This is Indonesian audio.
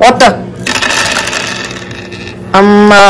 What the? అమ్మా